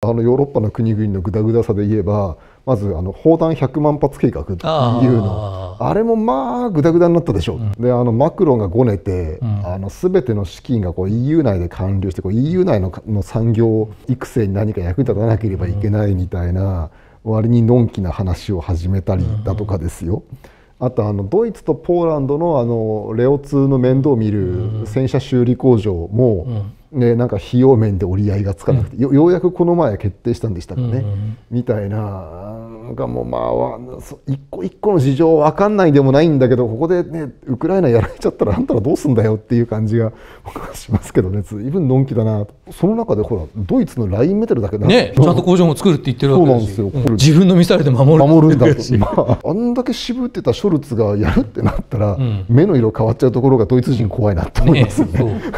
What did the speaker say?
あのヨーロッパの国々のグダグダさで言えばまずあの砲弾100万発計画っていうの。あれもまあグダグダになったでしょ、う。ん、であのマクロンがごねて、うん、あの全ての資金がこう EU 内で完了してこう EU 内のの産業育成に何か役に立たなければいけないみたいな、割にのんきな話を始めたりだとかですよ。あとあのドイツとポーランドのあのレオ2の面倒を見る戦車修理工場も、ね、なんか費用面で折り合いがつかなくて、ようやくこの前決定したんでしたかね、みたいななんかもうまあ一個一個の事情分かんないでもないんだけどここでねウクライナやられちゃったらあんたらどうすんだよっていう感じが僕はしますけどね。随分のんきだなその中でほらドイツのラインメタルだけねちゃんと工場も作るって言ってるわけそうなんですよ、うん、自分のミサイルで守る守るんだと、まあ、あんだけ渋ってたショルツがやるってなったら、うん、目の色変わっちゃうところがドイツ人怖いなって思いますよね、ね、